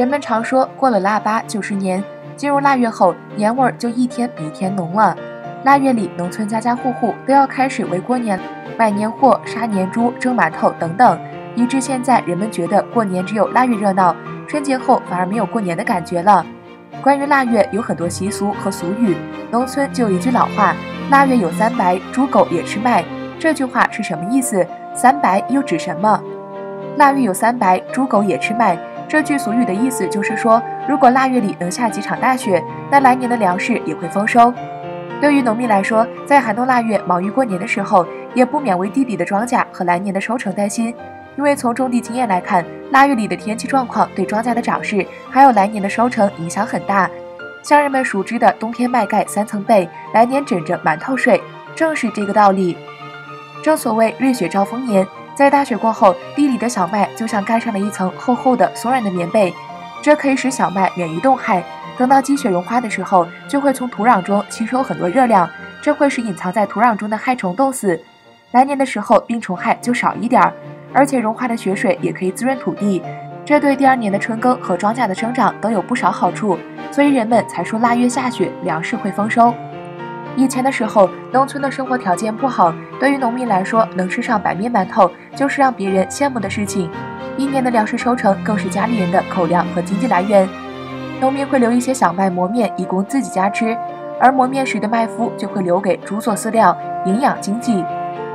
人们常说过了腊八就是年，进入腊月后，年味儿就一天比一天浓了。腊月里，农村家家户户都要开始为过年买年货、杀年猪、蒸馒头等等，以致现在人们觉得过年只有腊月热闹，春节后反而没有过年的感觉了。关于腊月有很多习俗和俗语，农村就有一句老话：“腊月有三白，猪狗也吃麦。”这句话是什么意思？三白又指什么？腊月有三白，猪狗也吃麦。这句俗语的意思就是说，如果腊月里能下几场大雪，那来年的粮食也会丰收。对于农民来说，在寒冬腊月忙于过年的时候，也不免为地里的庄稼和来年的收成担心。因为从种地经验来看，腊月里的天气状况对庄稼的长势还有来年的收成影响很大。像人们熟知的“冬天麦盖三层被，来年枕着馒头睡”，正是这个道理。正所谓“瑞雪兆丰年”。在大雪过后，地里的小麦就像盖上了一层厚厚的、松软的棉被，这可以使小麦免于冻害。等到积雪融化的时候，就会从土壤中吸收很多热量，这会使隐藏在土壤中的害虫冻死。来年的时候，病虫害就少一点儿，而且融化的雪水也可以滋润土地，这对第二年的春耕和庄稼的生长都有不少好处。所以人们才说腊月下雪，粮食会丰收。以前的时候，农村的生活条件不好，对于农民来说，能吃上白面馒头就是让别人羡慕的事情。一年的粮食收成更是家里人的口粮和经济来源。农民会留一些小麦磨面，以供自己家吃，而磨面时的麦麸就会留给猪做饲料，营养经济。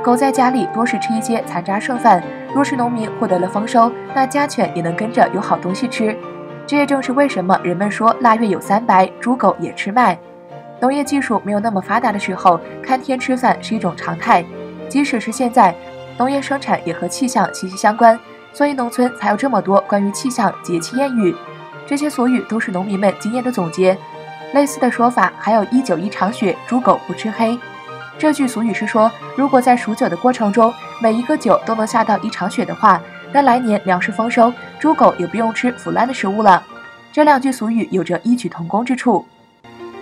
狗在家里多是吃一些残渣剩饭，若是农民获得了丰收，那家犬也能跟着有好东西吃。这也正是为什么人们说腊月有三白，猪狗也吃麦。农业技术没有那么发达的时候，看天吃饭是一种常态。即使是现在，农业生产也和气象息息相关，所以农村才有这么多关于气象节气谚语。这些俗语都是农民们经验的总结。类似的说法还有一九一场雪，猪狗不吃黑。这句俗语是说，如果在数九的过程中，每一个九都能下到一场雪的话，那来年粮食丰收，猪狗也不用吃腐烂的食物了。这两句俗语有着异曲同工之处。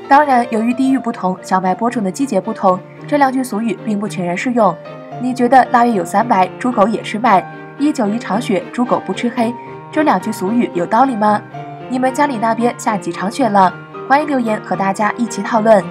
当然，由于地域不同，小麦播种的季节不同，这两句俗语并不全然适用。你觉得“腊月有三白，猪狗也吃麦；一九一场雪，猪狗不吃黑”这两句俗语有道理吗？你们家里那边下几场雪了？欢迎留言和大家一起讨论。